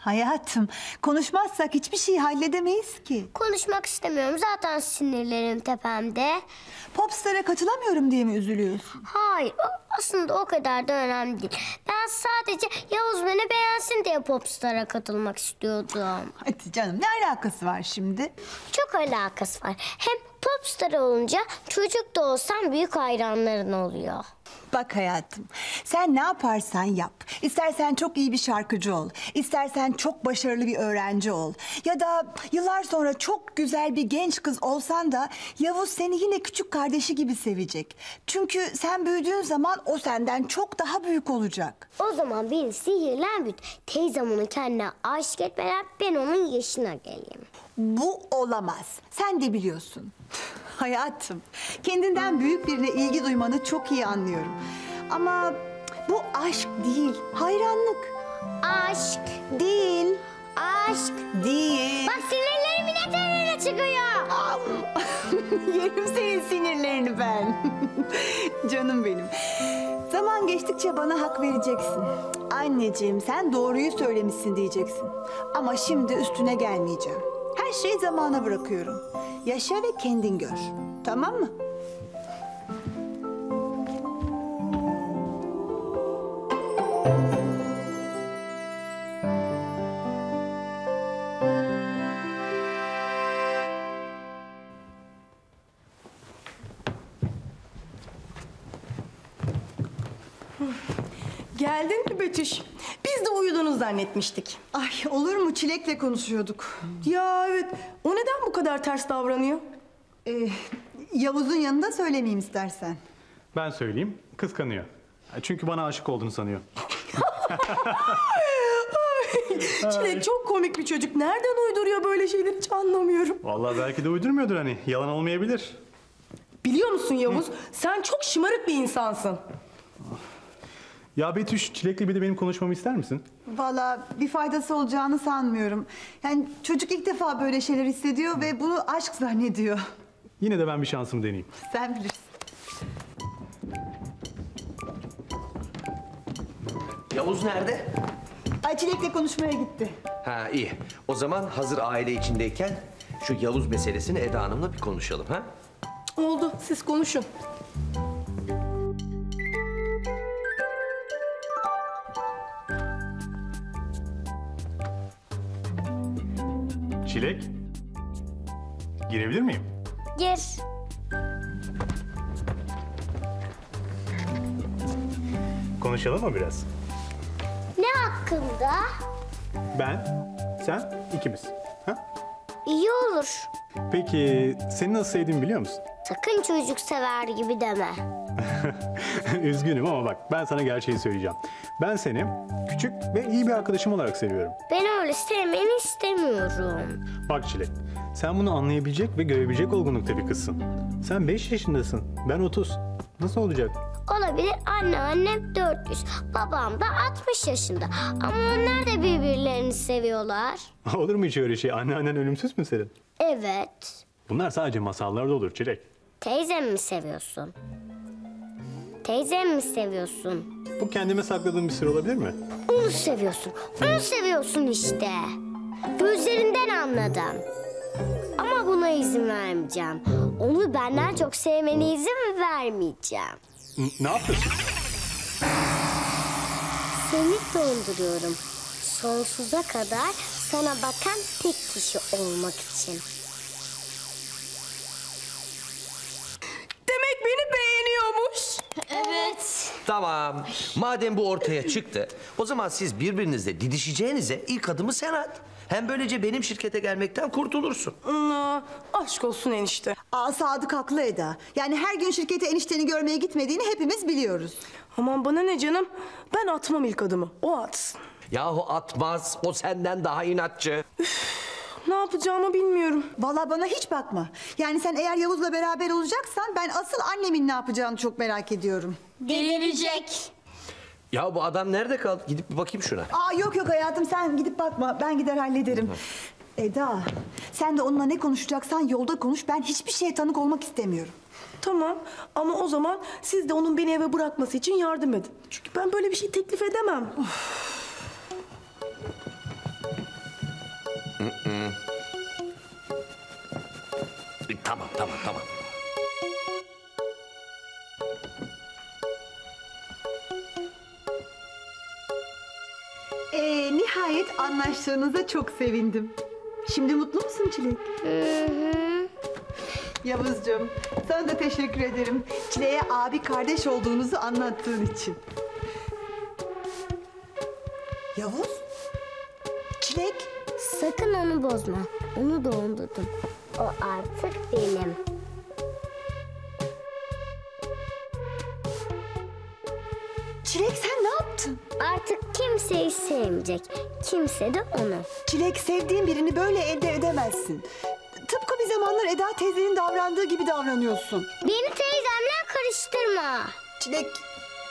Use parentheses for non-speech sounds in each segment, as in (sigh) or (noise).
Hayatım, konuşmazsak hiçbir şey halledemeyiz ki. Konuşmak istemiyorum. Zaten sinirlerim tepemde. Popstar'a katılamıyorum diye mi üzülüyorsun? Hayır, aslında o kadar da önemli değil. Ben sadece Yavuz beni beğensin diye Popstar'a katılmak istiyordum. Hadi canım, ne alakası var şimdi? Çok alakası var. Hem Popstar olunca çocuk da olsan büyük hayranların oluyor. Bak hayatım, sen ne yaparsan yap. İstersen çok iyi bir şarkıcı ol. istersen çok başarılı bir öğrenci ol. Ya da yıllar sonra çok güzel bir genç kız olsan da Yavuz seni yine küçük kardeşi gibi sevecek. Çünkü sen büyüdüğün zaman o senden çok daha büyük olacak. O zaman beni sihirlen büyüt. Teyzem onu kendine aşık etmeden ben onun yaşına geleyim. Bu olamaz. Sen de biliyorsun. Hayatım, kendinden büyük birine ilgi duymanı çok iyi anlıyorum. Ama bu aşk değil, hayranlık. Aşk, Değil, aşk. değil. Bak sinirlerim yine tepeme çıkıyor. (laughs) Yerim senin sinirlerini ben. (laughs) Canım benim. Zaman geçtikçe bana hak vereceksin. Anneciğim sen doğruyu söylemişsin diyeceksin. Ama şimdi üstüne gelmeyeceğim. Her şeyi zamana bırakıyorum. Yaşa ve kendin gör. Tamam mı? Geldin mi Betüş? Zannetmiştik. Ay olur mu? Çilek'le konuşuyorduk. Ya evet. O neden bu kadar ters davranıyor? Ee, Yavuz'un yanında söylemeyeyim istersen. Ben söyleyeyim, kıskanıyor. Çünkü bana aşık olduğunu sanıyor. Çilek çok komik bir çocuk. Nereden uyduruyor böyle şeyleri hiç anlamıyorum. Vallahi belki de uydurmuyordur hani, yalan olmayabilir. Biliyor musun Yavuz? Sen çok şımarık bir insansın. Ya Betüş, Çilek'le bir de benim konuşmamı ister misin? Valla bir faydası olacağını sanmıyorum. Yani çocuk ilk defa böyle şeyler hissediyor ve bunu aşk zannediyor. Yine de ben bir şansımı deneyeyim. Sen bilirsin. Yavuz nerede? Ay Çilek'le konuşmaya gitti. Ha iyi. O zaman hazır aile içindeyken şu Yavuz meselesini Eda Hanım'la bir konuşalım ha? Oldu. Siz konuşun. Çilek, girebilir miyim? Gir. Konuşalım mı biraz? Ne hakkında? Ben, sen, ikimiz. Ha? İyi olur. Peki, seni nasıl sevdiğimi biliyor musun? Sakın çocuk sever gibi deme. (laughs) Üzgünüm ama bak, ben sana gerçeği söyleyeceğim. Ben seni küçük ve iyi bir arkadaşım olarak seviyorum. Ben öyle sevmeni istemiyorum. Bak Çilek, sen bunu anlayabilecek ve görebilecek olgunlukta bir kızsın. Sen 5 yaşındasın, ben 30. Nasıl olacak? Olabilir anneannem 400, babam da 60 yaşında. Ama onlar da birbirlerini seviyorlar. (laughs) Olur mu hiç öyle şey? Anneannen ölümsüz mü senin? Evet. Bunlar sadece masallarda olur Çilek. Teyzem mi seviyorsun? Teyzem mi seviyorsun? Bu kendime sakladığım bir sır olabilir mi? Onu seviyorsun. Onu seviyorsun işte. Gözlerinden anladım. Ama buna izin vermeyeceğim. Onu benden çok sevmene izin vermeyeceğim. N- ne yapıyorsun? Seni donduruyorum. Sonsuza kadar sana bakan tek kişi olmak için. Demek beni beğeniyormuş. Evet. Tamam. Madem bu ortaya çıktı, o zaman siz birbirinizle didişeceğinize ilk adımı sen at. Hem böylece benim şirkete gelmekten kurtulursun. Aa, aşk olsun enişte. Aa Sadık haklı Eda. Yani her gün şirkete enişteni görmeye gitmediğini hepimiz biliyoruz. Aman bana ne canım? Ben atmam ilk adımı. O atsın. Yahu atmaz, o senden daha inatçı. Ne yapacağımı bilmiyorum. Vallahi bana hiç bakma. Yani sen eğer Yavuz'la beraber olacaksan ben asıl annemin ne yapacağını çok merak ediyorum. Delirecek. Ya bu adam nerede kaldı? Gidip bir bakayım şuna. Aa yok yok hayatım sen gidip bakma. Ben gider hallederim. Eda sen de onunla ne konuşacaksan yolda konuş. Ben hiçbir şeye tanık olmak istemiyorum. Tamam ama o zaman siz de onun beni eve bırakması için yardım edin. Çünkü ben böyle bir şey teklif edemem. Tamam tamam tamam. Ee, nihayet anlaştığınıza çok sevindim. Şimdi mutlu musun Çilek? Yavuzcuğum, sana da teşekkür ederim. Çilek'e abi kardeş olduğunuzu anlattığın için. Yavuz? Sakın onu bozma. Onu dondurdum. O artık benim. Çilek sen ne yaptın? Artık kimseyi sevmeyecek. Kimse de onu. Çilek sevdiğin birini böyle elde edemezsin. Tıpkı bir zamanlar Eda teyzenin davrandığı gibi davranıyorsun. Beni teyzemle karıştırma. Çilek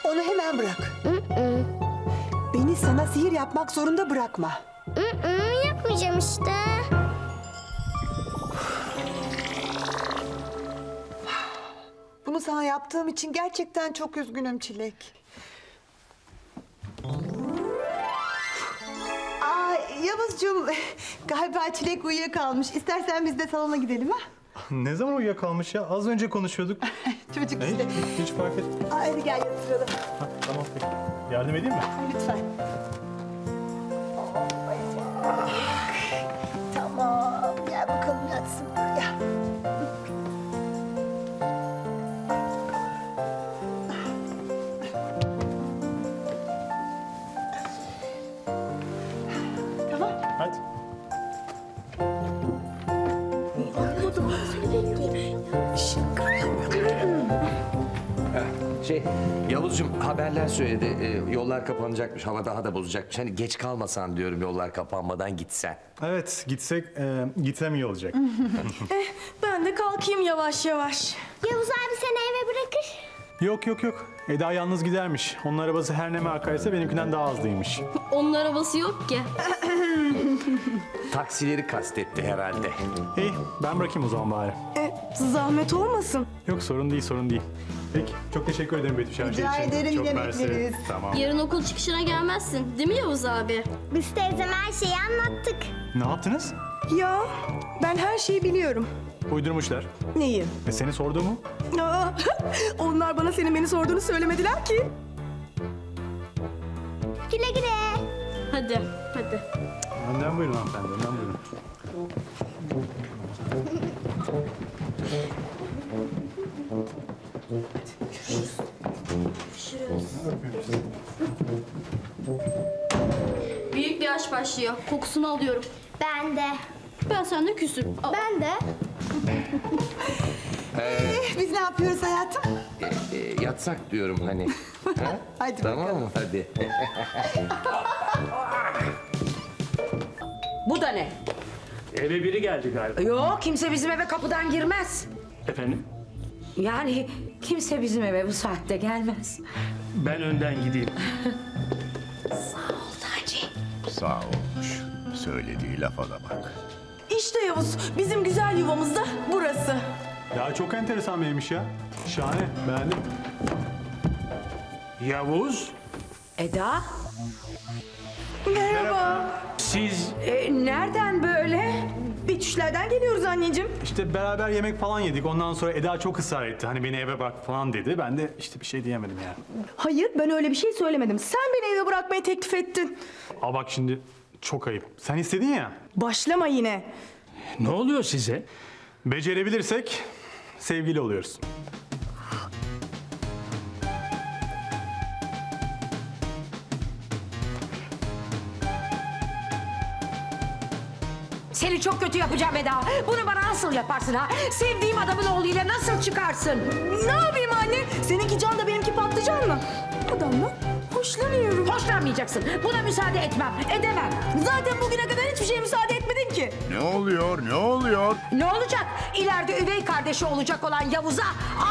onu hemen bırak. Beni sana sihir yapmak zorunda bırakma. Yapmayacağım işte. Bunu sana yaptığım için gerçekten çok üzgünüm Çilek. Aa Yavuzcuğum galiba Çilek uyuyakalmış. İstersen biz de salona gidelim ha? Ne zaman uyuyakalmış ya? Az önce konuşuyorduk. (laughs) Çocuk Hiç, işte. hiç fark et. Aa, Hadi gel yatıralım. Ha, tamam peki. Yardım edeyim mi? Lütfen. Tamam. Gel bakalım yatsın buraya. Şey Yavuzcuğum haberler söyledi. e, yollar kapanacakmış. Hava daha da bozacakmış. Hani geç kalmasan diyorum yollar kapanmadan gitsen. Evet gitsek e, gitsem iyi olacak. (laughs) Ben de kalkayım yavaş yavaş. Yavuz abi seni eve bırakır. yok yok yok. Eda yalnız gidermiş. Onun arabası her neme akarsa benimkinden daha hızlıymış. (laughs) Onun arabası yok ki. (laughs) Taksileri kastetti herhalde. İyi ben bırakayım o zaman bari. E, zahmet olmasın. Yok sorun değil sorun değil. Peki çok teşekkür ederim Betüş her şey Rica için. ederim, çok yine mersi. bekleriz. Tamam. Yarın okul çıkışına gelmezsin. Değil mi Yavuz abi? Biz teyzeme her şeyi anlattık. Ne yaptınız? Ya ben her şeyi biliyorum. Uydurmuşlar. Neyi? E seni sordu mu? Aa, (laughs) onlar bana senin beni sorduğunu söylemediler ki. Güle güle. Hadi, hadi. Önden buyurun hanımefendi önden buyurun. Büyük bir aşk başlıyor. Kokusunu alıyorum. Ben de. Ben senden küsüm. Aa, Ben de. (laughs) Eh, biz ne yapıyoruz hayatım? E, e, yatsak diyorum hani. (laughs) Ha? Hadi tamam mı? Hadi. Bu da ne? Eve biri geldi galiba. Yok kimse bizim eve kapıdan girmez. Efendim? Yani kimse bizim eve bu saatte gelmez. Ben önden gideyim. Sağ olmuş. Söylediği lafa da bak. İşte Yavuz bizim güzel yuvamız da burası. Ya çok enteresan biriymiş ya. Şahane beğendim. Yavuz, Eda, Merhaba. siz e, nereden böyle? Betüşlerden geliyoruz anneciğim. İşte beraber yemek falan yedik. Ondan sonra Eda çok ısrar etti. Hani beni eve bırak falan dedi. Ben de işte bir şey diyemedim yani. Hayır ben öyle bir şey söylemedim. Sen beni eve bırakmayı teklif ettin. Aa bak şimdi çok ayıp. Sen istedin ya. Başlama yine. ne oluyor size? Becerebilirsek sevgili oluyoruz. Seni çok kötü yapacağım Eda. Bunu bana nasıl yaparsın ha? Sevdiğim adamın oğluyla nasıl çıkarsın? Ne yapayım anne? Seninki can da benimki patlıcan mı? Adamla hoşlanıyorum. Hoşlanmayacaksın. Buna müsaade etmem. Edemem. Zaten bugüne kadar hiçbir şeye müsaade etmedin ki. Ne oluyor, ne oluyor? Ne olacak? İleride üvey kardeşi olacak olan Yavuz'a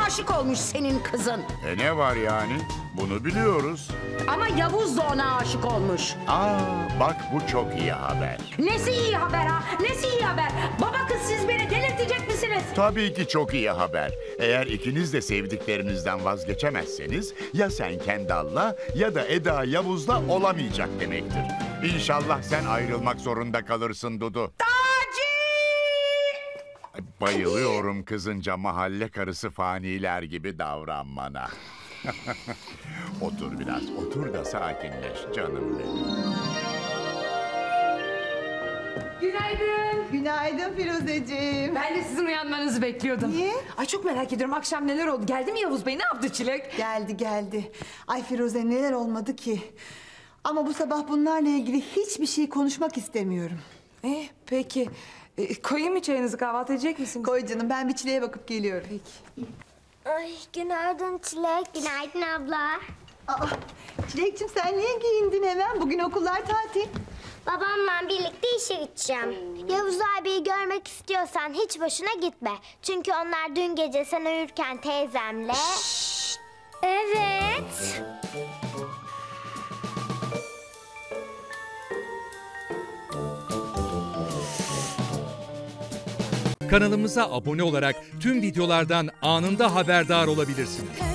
aşık olmuş senin kızın. E ne var yani? Bunu biliyoruz. Ama Yavuz da ona aşık olmuş. Aa, bak bu çok iyi haber. Nesi iyi haber ha? Nesi iyi haber? Baba kız siz beni delirtecek misiniz? Tabii ki çok iyi haber. Eğer ikiniz de sevdiklerinizden vazgeçemezseniz ya sen Kendall'la ya da Eda Yavuz'la olamayacak demektir. İnşallah sen ayrılmak zorunda kalırsın Dudu. Aa, Bayılıyorum kızınca mahalle karısı faniler gibi davranmana. (laughs) otur biraz, otur da sakinleş canım benim. Günaydın. Günaydın Firuzeciğim. Ben de sizin uyanmanızı bekliyordum. Niye? Ay çok merak ediyorum akşam neler oldu. Geldi mi Yavuz Bey ne yaptı Çilek? Geldi geldi. Ay Firuze neler olmadı ki. Ama bu sabah bunlarla ilgili hiçbir şey konuşmak istemiyorum. Eh peki. E, koyayım mı çayınızı kahvaltı edecek misiniz? Koy canım ben bir çileğe bakıp geliyorum. Peki. Ay günaydın Çilek. Günaydın abla. Aa, Çilekçim sen niye giyindin hemen? Bugün okullar tatil. Babamla birlikte işe gideceğim. Yavuz abiyi görmek istiyorsan hiç boşuna gitme. Çünkü onlar dün gece sen uyurken teyzemle... Evet. Kanalımıza abone olarak tüm videolardan anında haberdar olabilirsiniz.